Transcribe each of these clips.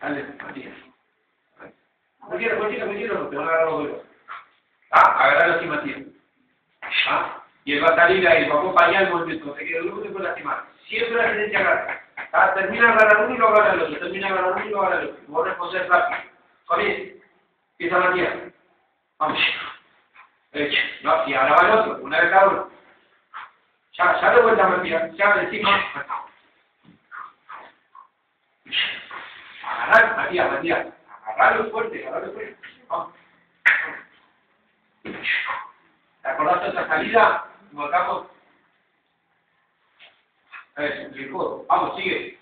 Dale, Matías. Cualquiera, cualquiera, cualquiera, te van a agarrar los dedos. Ah, agarralo así, Matías. Ah, y él va a salir ahí, va a acompañar el movimiento, se queda luego te puede lastimar. Siempre la tendencia agarra. Ah, termina agarrar uno y lo agarra el otro, termina agarrar uno y lo agarra el otro. Vos responder rápido. Comienza. Empieza Matías. Vamos. Derecha. No, y ahora va el otro, una vez cada uno. Ya, ya de vuelta Matías, ya encima. Agarrar, Matías, Matías. Agarralo fuerte, agarralo fuerte. Vamos. ¿Te acordás de otra salida? Volcamos. El codo. Vamos, sigue.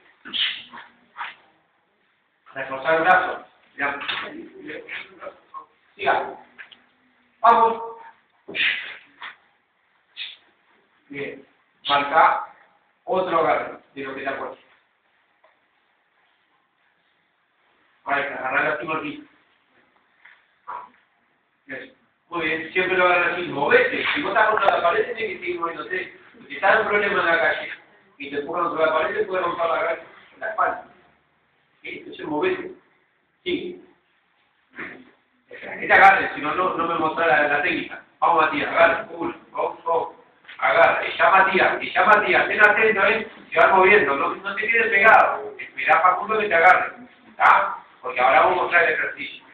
Reforzar el brazo. Ya. Siga. Vamos. Bien. Marca otro agarre de lo que te acuerdas. Ahora agarrar la última aquí. Muy bien, siempre lo agarras así, movete. Si vos estás contra la pared, tienes que seguir moviéndote. Si estás en un problema en la calle y te empujan contra la pared, te puede romper la, la espalda. ¿Sí? Entonces movete. Sí. Que te agarres, si no, no, me mostrará la, la, técnica. Vamos, Matías, agarra. Uno, dos, dos. Agarra. Y ya, Matías, y ya, Matías. Ten atento, ¿eh? Se va moviendo. No, no te quedes pegado. Esperá, Facundo, que te agarre. ¿Está? Porque ahora vamos a mostrar el ejercicio.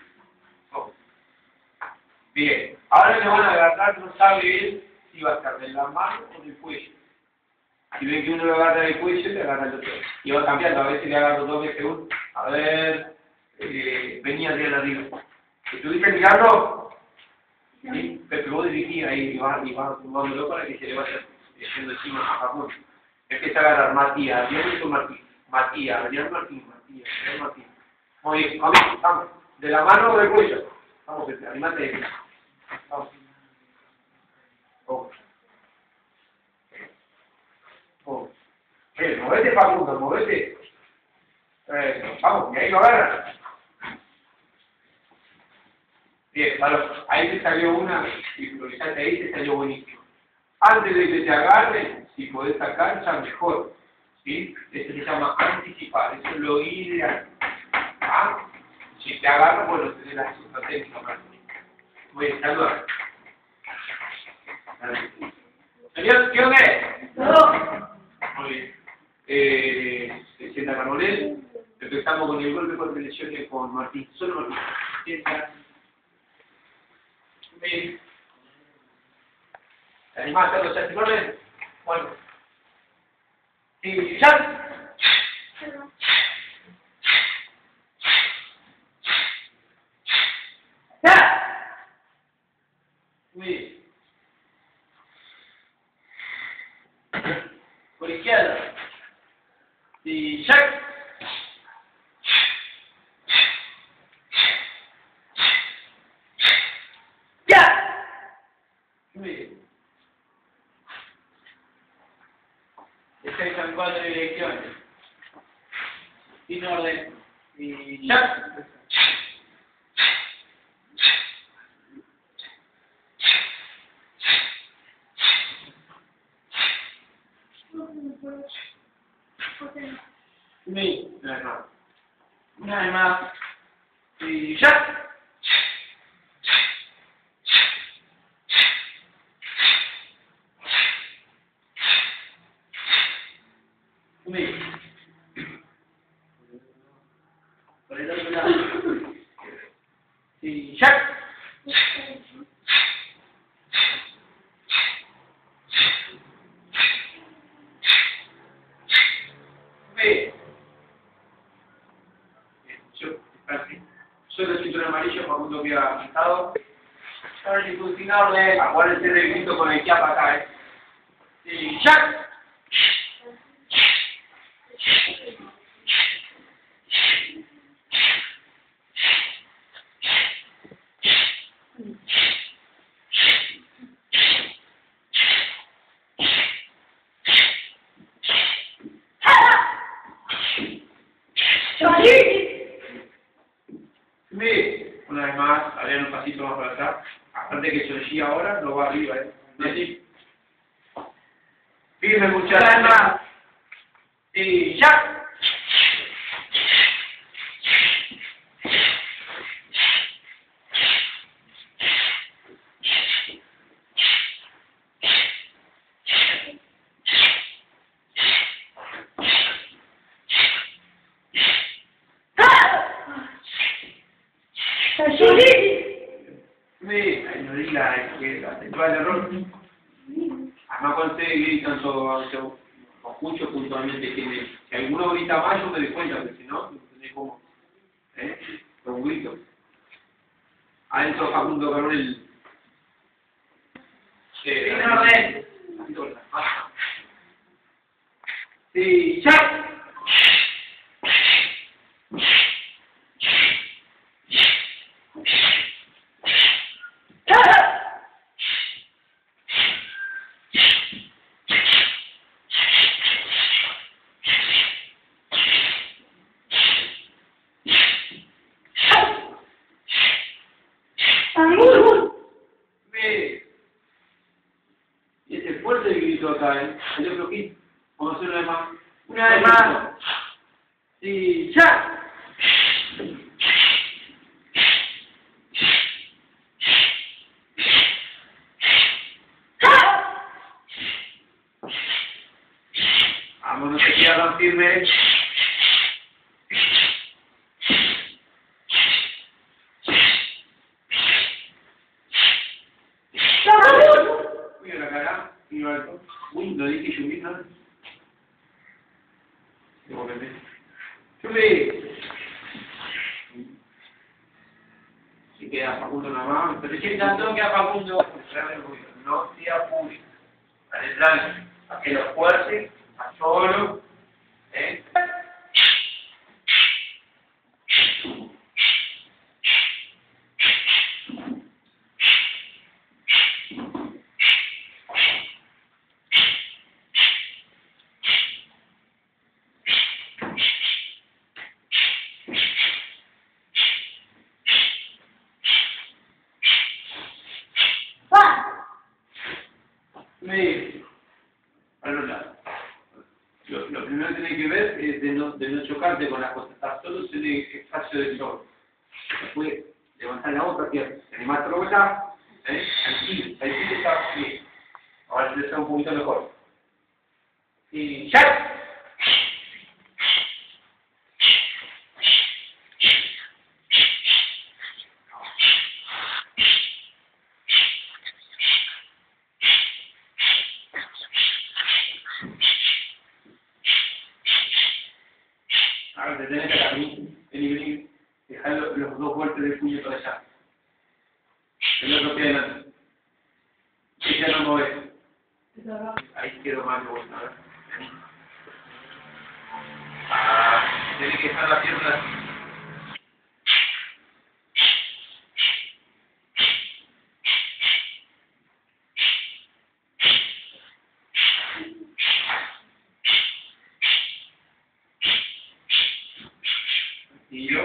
Bien, ahora le van a agarrar, no sabe él si va a estar de la mano o del cuello. Si ven que uno le agarra el cuello, le agarra el otro. Y va cambiando, a veces le agarro dos veces uno. A ver, eh, venía de arriba. ¿Estuviste mirando? Sí, pero vos dirigís ahí y vas, y para que se le vaya yendo encima a Facundo. Empieza a agarrar Matías, Adrián Martín, Matías, Adrián Martín, Matías, Adrián Martín. Muy bien, vamos, vamos. De la mano o del cuello. Vamos, animate. Vamos. Oh. Oh. Eh, movete, Facundo, movete. Eh, vamos, y ahí lo agarras. Bien, claro, ahí te salió una, y priorizaste ahí, te salió buenísimo. Antes de que te agarren, si podés sacar, ya mejor. ¿Sí? Eso se llama anticipar, eso es lo ideal. ¿Ah? Si te agarran, bueno, tenés la segunda técnica más. Muy bien, saluda. Señor, ¿qué onda? No. Muy bien. Eh, se sienta Ramón. Empezamos con el golpe por lesiones con Martín. Solo Martín. Sienta. Bien. ¿Te animás a hacerlo ya sin orden? Bueno. Y. ¡Ya! Muy bien. Por izquierda. Y ya. ¡Ya! Muy bien. Este son cuatro direcciones. Sin orden. Y ya. Muy Una vez más. Una más. Y ya. Muy bien. Por el otro lado. Y ya. Muy bien. Bien, Yo, casi. Solo el cinturón amarillo, Facundo queda pintado. Ahora si orden, acuérdense del grito con el chapa acá, eh. Y Bien. Una vez más, haré un pasito más para atrás. Aparte que Georgie ahora no va arriba, ¿eh? No así. Firme, muchachos. Y ya. Me, ay, no diga es que el error. Además, cuando gritan, yo, yo escucho puntualmente que si alguno grita más, me doy cuenta, porque si no, no cómo. ¿Eh? Con un grito. Adentro Facundo Coronel. Eh, Sí, ya. Ve. Y ese fuerte grito acá, ¿eh? El otro aquí. Vamos a hacer una vez más. Una vez más. Sí, ya. Vamos, no se quedan. Uy, no dije yo mismo. ¡Chuli! Si queda Facundo nada más, pero que tanto queda Facundo. No se apure. Dale tranqui. A que lo fuerce, a solo. ¿Eh? Lo, primero que tienes que ver es de no, chocarte con las cosas. Solo en el espacio del sol. Después levantar la otra pierna. Animar a trabajar. ¿Eh? Aquí, ahí sí está bien. Ahora se está un poquito mejor. Y ya. Tenés que abrir, vení, vení, dejar los, dos golpes de puño para allá. El otro pie adelante. Y ya no mueves. Ahí quedó mal, a ver. Vení. Ah, que dejar la pierna Y yo,